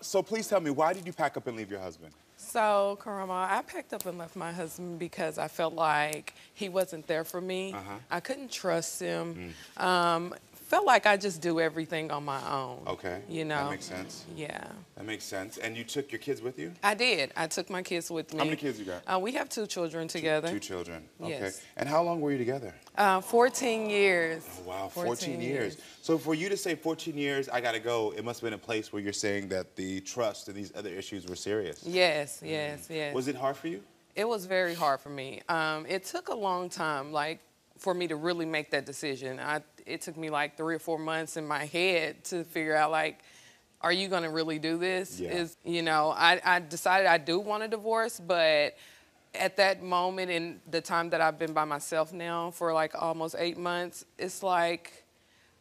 So please tell me, why did you pack up and leave your husband? So, Karamo, I packed up and left my husband because I felt like he wasn't there for me. Uh-huh. I couldn't trust him. Um, felt like I just do everything on my own. Okay. You know. That makes sense. Yeah. That makes sense. And you took your kids with you? I did. I took my kids with me. How many kids you got? Uh, we have two children together. Two children. Okay. Yes. And how long were you together? Uh, 14 years. Oh, wow, 14, years. So for you to say 14 years, I gotta go, it must have been a place where you're saying that the trust and these other issues were serious. Yes, yes, yes. Was it hard for you? It was very hard for me. Um, it took a long time, like, for me to really make that decision. I, it took me like three or four months in my head to figure out, like, are you going to really do this? Yeah. Is you know, I, I decided I do want a divorce, but at that moment in the time that I've been by myself now for like almost eight months, it's like,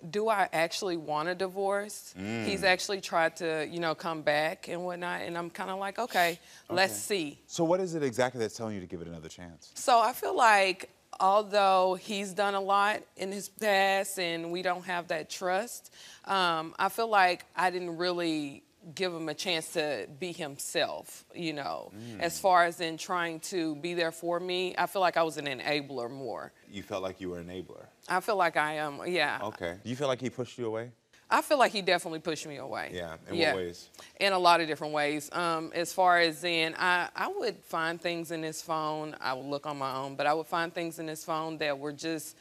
do I actually want a divorce? Mm. He's actually tried to, you know, come back and whatnot, and I'm kind of like, okay, let's see. So what is it exactly that's telling you to give it another chance? So I feel like although he's done a lot in his past and we don't have that trust, um, I feel like I didn't really give him a chance to be himself, you know, as far as in trying to be there for me. I feel like I was an enabler more. You felt like you were an enabler. I feel like I am, yeah. Okay. Do you feel like he pushed you away? I feel like he definitely pushed me away. Yeah. In what ways? In a lot of different ways. Um, as far as in, I, I would find things in his phone. I would look on my own, but I would find things in his phone that were just,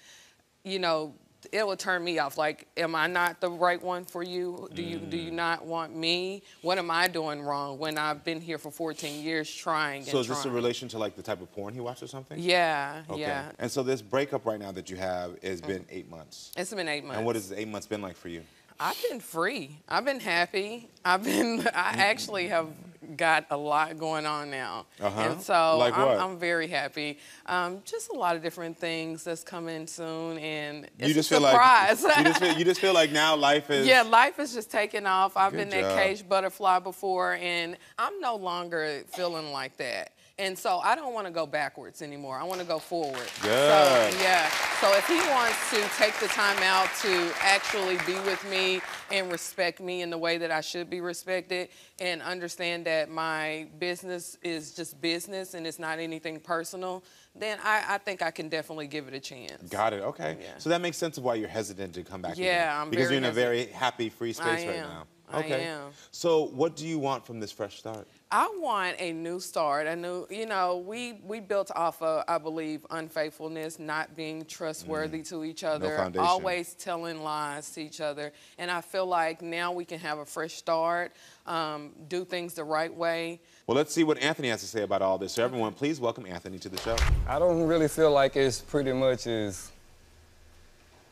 you know, it would turn me off. Like, am I not the right one for you? Do you do Mm. you not want me? What am I doing wrong when I've been here for 14 years trying? So is this a relation to like the type of porn he watched or something? Yeah, Okay. yeah. And so this breakup right now that you have has been eight months. It's been eight months. And what has eight months been like for you? I've been free. I've been happy. I've been. I actually have got a lot going on now, Uh-huh. and so Like I'm? I'm very happy. Um, just a lot of different things that's coming soon, and it's you just a feel surprise. like you just feel, you just feel like now life is yeah, life is just taking off. I've Good been that job. cage butterfly before, and I'm no longer feeling like that. And so I don't want to go backwards anymore. I want to go forward. Good. So, yeah. So if he wants to take the time out to actually be with me and respect me in the way that I should be respected and understand that my business is just business and it's not anything personal, then I, I think I can definitely give it a chance. Got it. Okay. Yeah. So that makes sense of why you're hesitant to come back. Yeah, again. I'm because you're in a very happy, free space I right am. now. I Okay. am. So what do you want from this fresh start? I want a new start. A new, you know, we we built off of, I believe, unfaithfulness, not being trustworthy to each other, foundation. always telling lies to each other. And I feel like now we can have a fresh start, um, do things the right way. Well, let's see what Anthony has to say about all this. So everyone, please welcome Anthony to the show. I don't really feel like it's pretty much as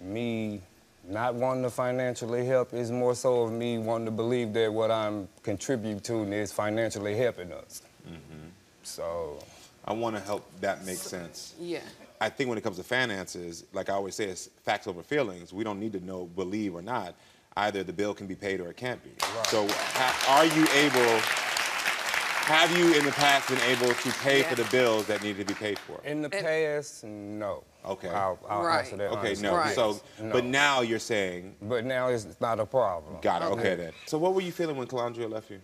me not wanting to financially help. is more so of me wanting to believe that what I'm contributing to is financially helping us. Mm-hmm. So, I want to help that make sense. Yeah. I think when it comes to finances, like I always say, it's facts over feelings. We don't need to know, believe or not. Either the bill can be paid or it can't be. So, ha- are you able? Have you in the past been able to pay for the bills that need to be paid for? in the It- past, no. Okay. I'll, I'll Right. answer that. Okay, honestly. no. Right. So, No. but now you're saying, But now it's not a problem. got it. Okay Yeah. then. So, what were you feeling when Kalondra left you?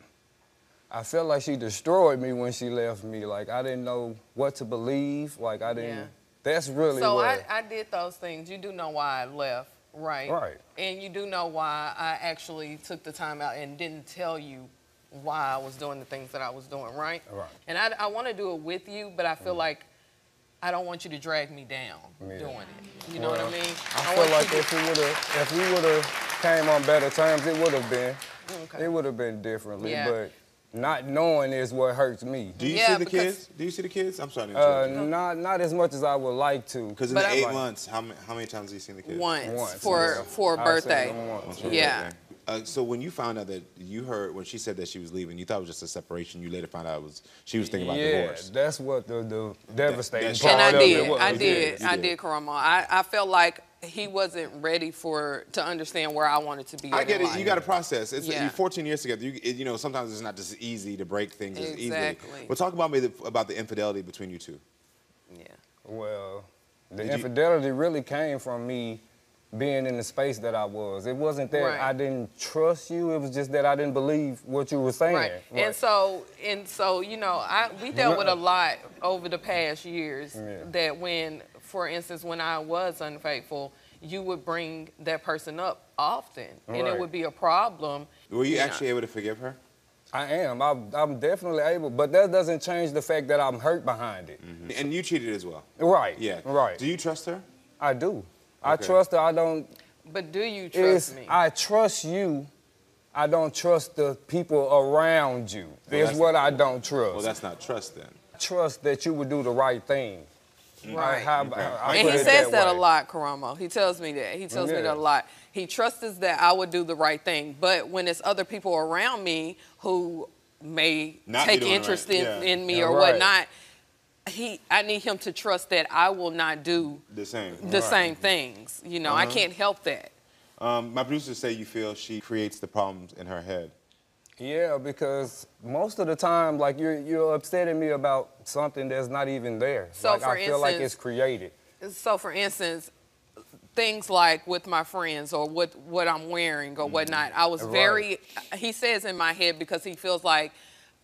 I felt like she destroyed me when she left me. Like I didn't know what to believe. Like I didn't. Yeah. That's really So what. I, I did those things. You do know why I left, right? Right. And you do know why I actually took the time out and didn't tell you why I was doing the things that I was doing, right? Right. And I, I want to do it with you, but I feel like I don't want you to drag me down Yeah. doing it. You know what I mean? I, want feel like you if we would have, if we would have came on better terms, it would have been, Okay. it would have been differently. Yeah. But not knowing is what hurts me. Do you Yeah, see the because- kids? Do you see the kids? I'm sorry to Uh, interrupt not not as much as I would like to. Because in but the I- eight Like- months, how many, how many times have you seen the kids? once, Once, for yeah. for a I've seen birthday. them once, Okay. Yeah. Uh, so when you found out that you heard when she said that she was leaving, you thought it was just a separation. You later found out it was she was thinking about yeah, divorce. that's what the, the devastating that's- part And I of did. it was. I did. did, I did. did, Karamo. I, I felt like he wasn't ready for to understand where I wanted to be. I get in it. You got to process. It's Yeah. you're 14 years together. You, you know, sometimes it's not just easy to break things as easily. Exactly. Well, talk about me the, about the infidelity between you two. Yeah. Well, the Did you- infidelity really came from me being in the space that I was. It wasn't that Right. I didn't trust you. It was just that I didn't believe what you were saying. Right. And so and so, you know, I we dealt with a lot over the past years Yeah. that when for instance when I was unfaithful, you would bring that person up often and it would be a problem. Were you Yeah. actually able to forgive her? I am. I'm, I'm definitely able, but that doesn't change the fact that I'm hurt behind it. Mm-hmm. And you cheated as well. Right. Yeah. Right. Do you trust her? I do. I Okay. trust her. I don't. But do you It's, trust me? I trust you. I don't trust the people around you. Well, That's that's- what I don't trust. Well, that's not trust then. trust that you would do the right thing. Right. How- Okay. I and he says that, a lot, Karamo. He tells me that. He tells me that a lot. He trusts that I would do the right thing. But when it's other people around me who may Not take interest right. in, Yeah. in me Yeah, or right. whatnot, he I need him to trust that I will not do The same. the same things. You know, I Uh-huh. can't help that. Um, my producers say you feel she creates the problems in her head. Yeah, because most of the time, like you're you're upsetting me about something that's not even there. So, like, for I feel like it's created. So, for instance, things like with my friends or what what I'm wearing or whatnot, I was Right. very. He says in my head because he feels like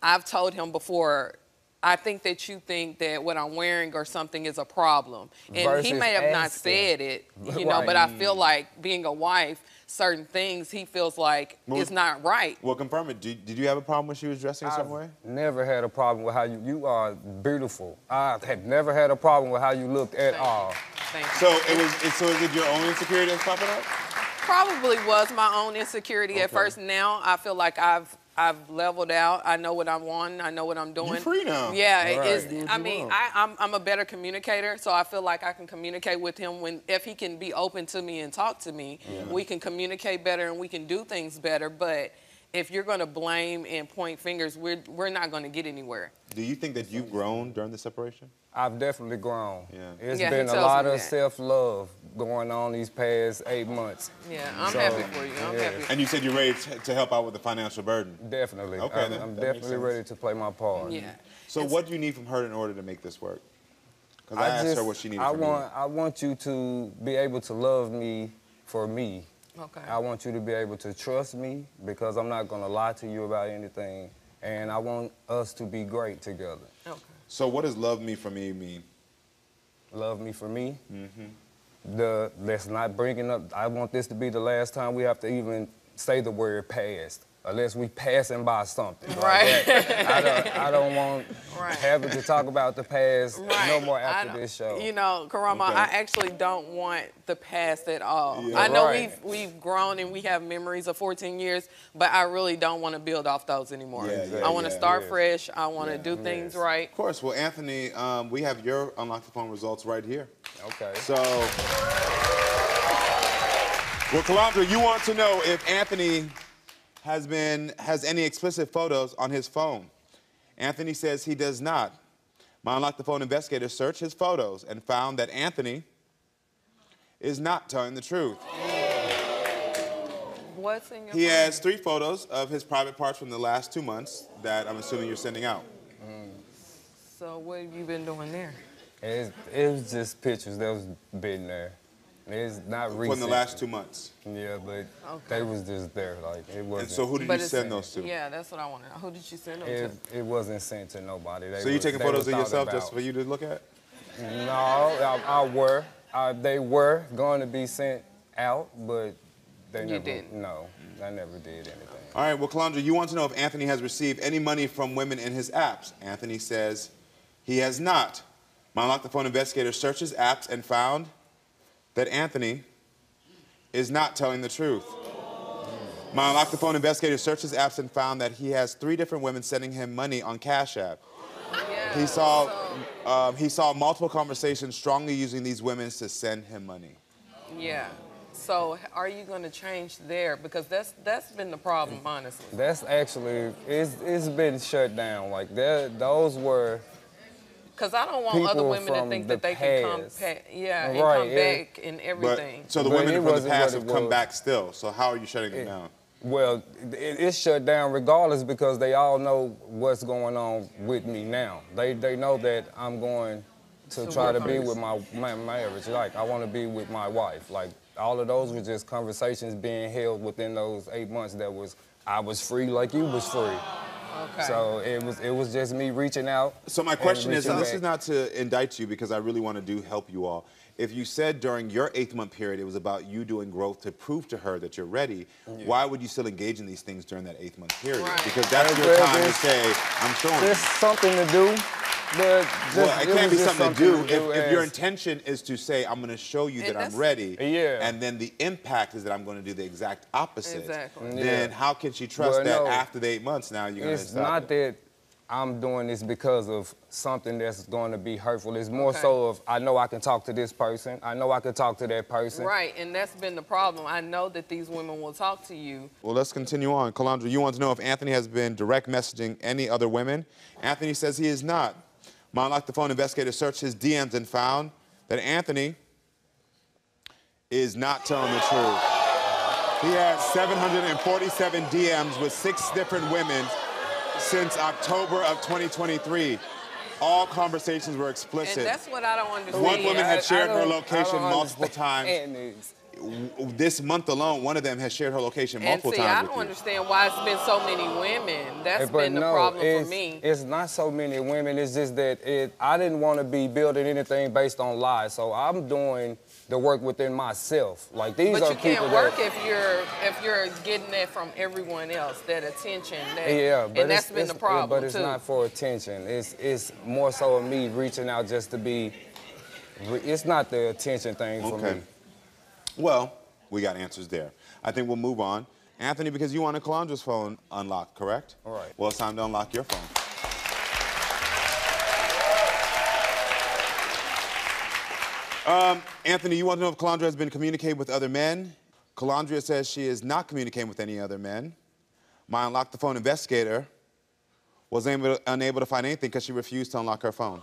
I've told him before. I think that you think that what I'm wearing or something is a problem, and he may have not said it, you know. Right. But I feel like being a wife, certain things he feels like Well, is not right. Well, confirm it. Did, did you have a problem when she was dressing a certain way? never had a problem with how you you are beautiful. I have never had a problem with how you looked at Thank you. all. Thank you. So it was. It, so is it your own insecurity that's popping up? probably was my own insecurity at first. Now I feel like I've I've leveled out. I know what I want. I know what I'm doing. free now. Yeah, it Right. is. I mean, want. I, I'm I'm a better communicator, so I feel like I can communicate with him when if he can be open to me and talk to me, we can communicate better and we can do things better. But if you're going to blame and point fingers, we're we're not going to get anywhere. Do you think that you've grown during the separation? I've definitely grown. Yeah. It's Yeah, been a lot of self-love going on these past eight months. Yeah, I'm So, happy for you. I'm yeah. happy. And you said you're ready to, to help out with the financial burden. Definitely. Okay, I'm, that- I'm that definitely ready to play my part. Yeah. So It's- what do you need from her in order to make this work? Because I, asked just- her what she needed I from want, I want you to be able to love me for me. Okay. I want you to be able to trust me because I'm not going to lie to you about anything. And I want us to be great together. Okay. So what does love me for me mean? Love me for me. Mm-hmm. The let's not bring it up. I want this to be the last time we have to even say the word past, unless we passing by something. like Right. that. I don't. I don't want Right. having to talk about the past right. no more I after this show. You know, Karamo, Okay. I actually don't want the past at all. Yeah. I know Right. we've we've grown and we have memories of 14 years, but I really don't want to build off those anymore. Yeah, yeah, I want to yeah. start Yes. fresh. I want to do things Yes. right. Of course. Well, Anthony, um, we have your unlock the phone results right here. okay. So, well, Kalondra, you want to know if Anthony has been has any explicit photos on his phone. Anthony says he does not. My unlock the phone investigators searched his photos and found that Anthony is not telling the truth. What's in your He phone? has three photos of his private parts from the last two months that I'm assuming you're sending out. So what have you been doing there? It's, it was just pictures that was been there. It's not recent. From the last two months. Yeah, but Okay. they was just there. Like it wasn't. And so who did But you send those to? Yeah, that's what I want to know. Who did you send them it, to? it wasn't sent to nobody. They So you was- taking photos of thought yourself just for you to look at? No, I, I were. I, they were going to be sent out, but they You never. didn't. No, I never did anything. All right, well, Kalondra, you want to know if Anthony has received any money from women in his apps. Anthony says he has not. My Unlock the Phone investigator searched his apps and found that Anthony is not telling the truth. My Unlock the Phone investigator searched his apps and found that he has three different women sending him money on Cash App. He saw, um, he saw multiple conversations strongly using these women to send him money. Yeah. So are you going to change there? Because that's that's been the problem, honestly. That's actually it's, it's been shut down. Like that, those were Because I don't want other women to think the that they can come past. back, yeah, and Right, come yeah. back and But, everything. so the But women from the past have come was. back still. So how are you shutting them down? well, it, it's shut down regardless because they all know what's going on with me now. They they know that I'm going to To try to be with my, my marriage. Like I want to be with my wife. Like all of those were just conversations being held within those eight months that was I was free like you was free. Okay. So it was it was just me reaching out. So my question is, and this is not to indict you because I really want to do help you all. If you said during your eighth month period it was about you doing growth to prove to her that you're ready, why would you still engage in these things during that eighth month period? Right. Because that's Well, your time to there's- say, I'm showing you. There's something to do, but just, Well, it was can't be just something, to do, do if, if your intention is to say, I'm going to show you that I'm ready, Yeah. and then the impact is that I'm going to do the exact opposite, Exactly. then Yeah. how can she trust Well, that no. after the eight months now you're going to It's not it? that I'm doing this because of something that's going to be hurtful. It's more Okay. so of I know I can talk to this person. I know I can talk to that person. Right, and that's been the problem. I know that these women will talk to you. Well, let's continue on. Kalondra, you want to know if Anthony has been direct messaging any other women? Anthony says he is not. My Unlock the Phone investigator searched his DMs and found that Anthony is not telling the truth. He has 747 DMs with six different women since October of 2023. All conversations were explicit. And that's what I don't understand. One woman had shared her location multiple understand this. W- This month alone, one of them has shared her location multiple And multiple see, I don't with you. understand why it's been so many women. That's But been the no, problem for me. It's not so many women. It's just that it. I didn't want to be building anything based on lies, so I'm doing the work within myself. Like these But are But you people can't work that. if you're if you're getting that from everyone else, that attention. That, Yeah, but and that's it's, been the problem But it's too. not for attention. It's it's more so of me reaching out just to be. It's not the attention thing for me. Well, we got answers there. I think we'll move on. Anthony, because you wanted Kalondra's phone unlocked, correct? All right. Well, it's time to unlock your phone. Um, Anthony, you want to know if Kalondra has been communicating with other men? Kalondra says she is not communicating with any other men. My unlock the phone investigator was able, unable to find anything because she refused to unlock her phone.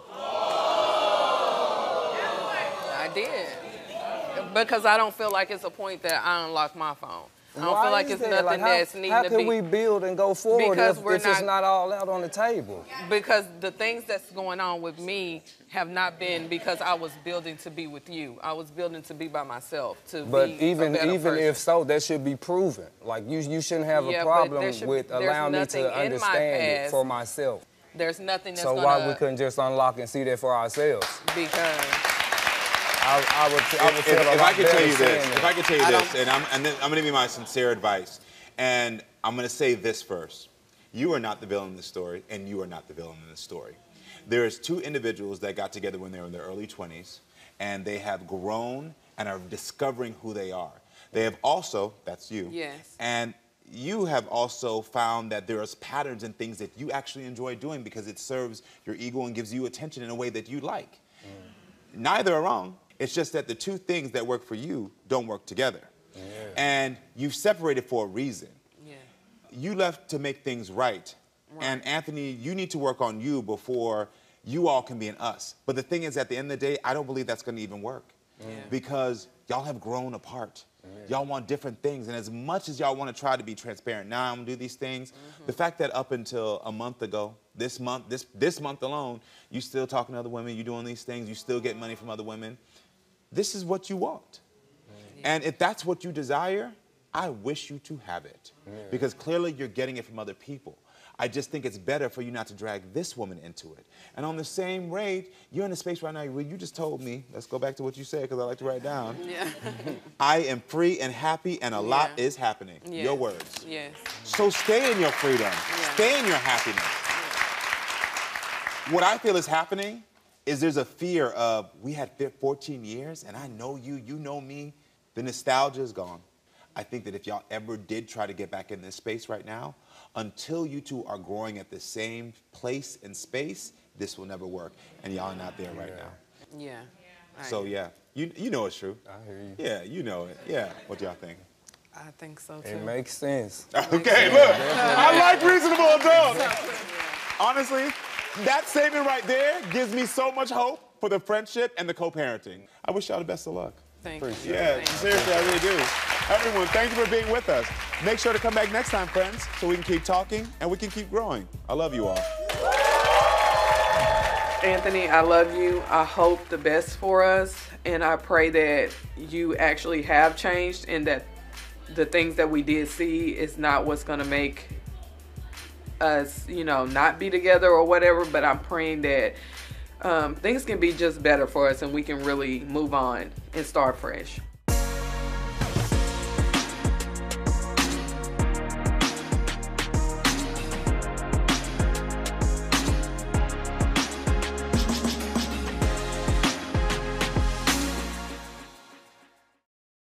Because I don't feel like it's a point that I unlock my phone. I don't Why feel like it's that? nothing Like, how, that's needing How to can be we build and go forward Because if, we're if it's not- not all out on the table? because the things that's going on with me have not been because I was building to be with you. I was building to be by myself to But be even even person. if so, that should be proven. Like you you shouldn't have Yeah, a problem should- with allowing me to in my understand it for myself. there's nothing that's So why we couldn't just unlock and see that for ourselves? because I, I would I would if, feel if I could tell you this, if. I could tell you this, and I'm and then I'm gonna give you my sincere advice, and I'm gonna say this first: you are not the villain in the story, and you are not the villain in the story. There's two individuals that got together when they were in their early 20s, and they have grown and are discovering who they are. They have also, that's you, Yes. and you have also found that there is patterns and things that you actually enjoy doing because it serves your ego and gives you attention in a way that you like. Neither are wrong. It's just that the two things that work for you don't work together. And you've separated for a reason. yeah. You left to make things right. And Anthony, you need to work on you before you all can be in us. But the thing is, at the end of the day, I don't believe that's going to even work. Because y'all have grown apart. Y'all want different things. And as much as y'all want to try to be transparent, now I'm going to do these things, mm-hmm. the fact that up until a month ago, this month, this, this month alone, you still talking to other women, you're doing these things, you still get money from other women, this is what you want. And if that's what you desire, I wish you to have it. Because clearly you're getting it from other people. I just think it's better for you not to drag this woman into it. And on the same rate, you're in a space right now where you just told me, let's go back to what you said because I like to write down. Yeah. I am free and happy and a lot Yeah. is happening. Yes. Your words. Yes. So stay in your freedom. Yeah. Stay in your happiness. What I feel is happening is there's a fear of we had fi- 14 years and I know you, you know me. The nostalgia is gone. I think that if y'all ever did try to get back in this space right now, until you two are growing at the same place and space, this will never work. And y'all are not there right now. Yeah. I So yeah, you you know it's true. I hear you. Yeah, you know it. Yeah. What y'all think? I think so too. It makes sense. Okay, look, I like reasonable adults. Honestly, that statement right there gives me so much hope for the friendship and the co-parenting. I wish y'all the best of luck. Thank you. Yeah, Thank you. seriously, I really do. Everyone, thank you for being with us. Make sure to come back next time, friends, so we can keep talking and we can keep growing. I love you all. Anthony, I love you. I hope the best for us, and I pray that you actually have changed and that the things that we did see is not what's going to make us, you know, not be together or whatever. But I'm praying that um, things can be just better for us and we can really move on and start fresh.